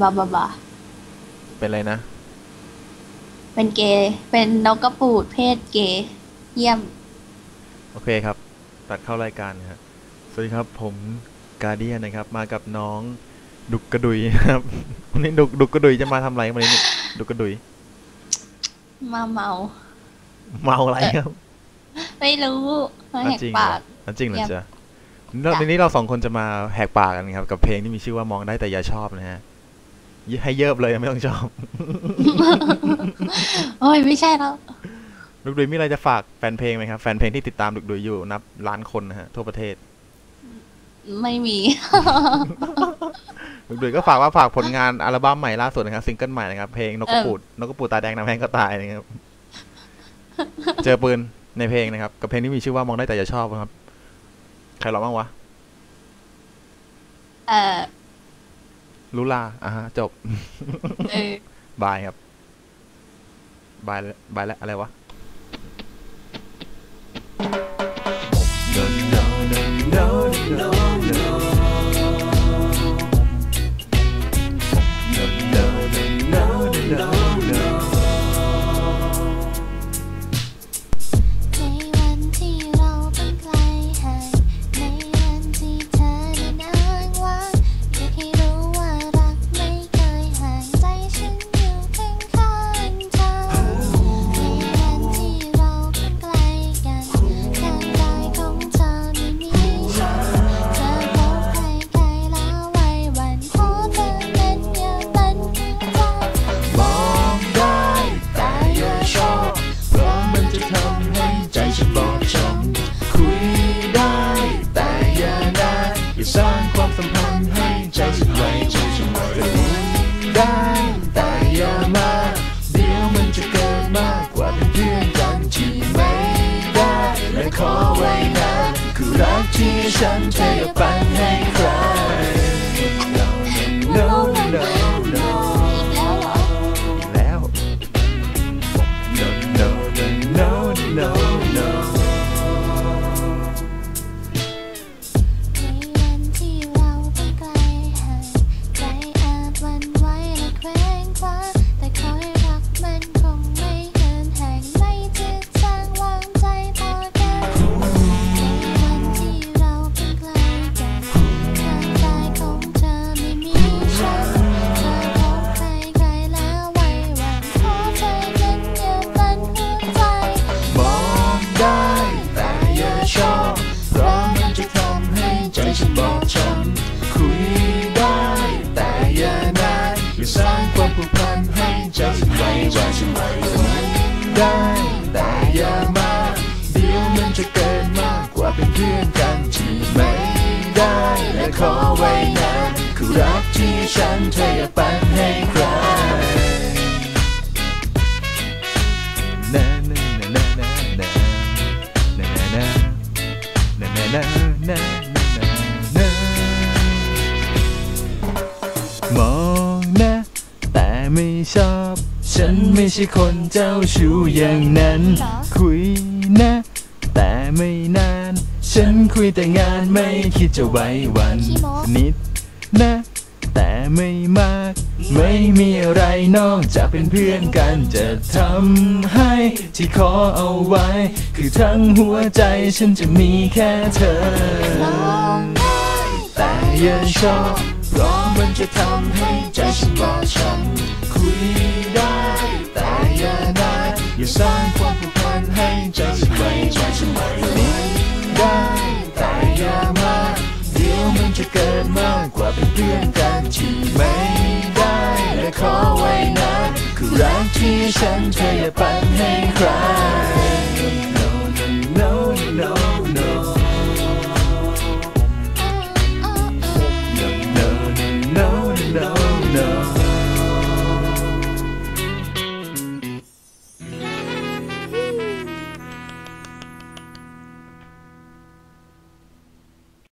บาบาบาเป็นอะไรนะ เป็นเกย์ เป็นนกกระปูดเพศเกย์ เยี่ยม โอเคครับ ตัดเข้ารายการนะครับสวัสดีครับ ผมกาเดียนนะครับ มากับน้องดุกกระดุยนะครับวันนี้ดุกดุกกระดุยจะมาทำอะไรวันนี้ดุกกระดุย มาเมา เมาอะไรครับ ไม่รู้มาแหกจริงเหรปาอกอะจริงเหรอเยี่ยมจ๊ะแล้วทีนี้เราสองคนจะมาแหกปากกันครับ กับเพลงที่มีชื่อว่ามองได้แต่อย่าชอบนะฮะ ให้เยิบเลยไม่ต้องชอบโอ้ยไม่ใช่แล้วดุกดุยมีอะไรจะฝากแฟนเพลงไหมครับ แฟนเพลงที่ติดตามดุกดุยอยู่นับล้านคนนะฮะทั่วประเทศ ไม่มีดุกดุยก็ฝากว่าฝากผลงานอัลบั้มใหม่ล่าสุดนะครับซิงเกิลใหม่นะครับเพลงนกกระเออปูดนกกระปูดตาแดงน้ำแห้งก็ตายนะครับเจอปืนในเพลงนะครับ กับเพลงที่มีชื่อว่ามองได้แต่อย่าชอบนะครับ ใครร้องบ้างวะ เออ ลูลาอ่าฮะจบเออบายครับบายแล้วบายแล้วอะไรวะ อย่าสร้างความสัมพันธ์ให้ใจฉันไว้ใจฉันไว้ได้แต่อย่ามาเดี๋ยวมันจะเกิดมากกว่าเป็นเพื่อนกันที่ไม่ได้และขอไว้นะคือรักที่ฉันเทปันให้ ใจฉันไว้ตรงได้แต่อย่ามาเดี๋ยวมันจะเกินมากกว่าเป็นเพื่อนกันที่ไม่ได้และขอไว้นานคือรักที่ฉันเธออย่าปันให้ใครมองนะแต่ไม่ชอบ ฉันไม่ใช่คนเจ้าชู้อย่างนั้นเหรอคุยนะ แต่ไม่นาน ฉันคุยแต่งานไม่คิดจะไว้วันขี้โม้นิดนะ แต่ไม่มาก ไม่มีอะไรนอกจากเป็นเพื่อนกันจะทำให้ที่ขอเอาไว้ คือทั้งหัวใจฉันจะมีแค่เธอ แต่อย่าชอบเพราะมันจะทำให้ใจฉันบอบช้ำคุย ได้ แต่อย่าได้อย่าสร้างความผูกพันให้ใจฉันไว้ใจฉันไว้ได้ แต่อย่ามาเดี๋ยวมันจะเกินมากกว่าเป็นเพื่อนกันที่ไม่ได้และขอไว้นะ คือรักที่ฉันเทปันให้ใคร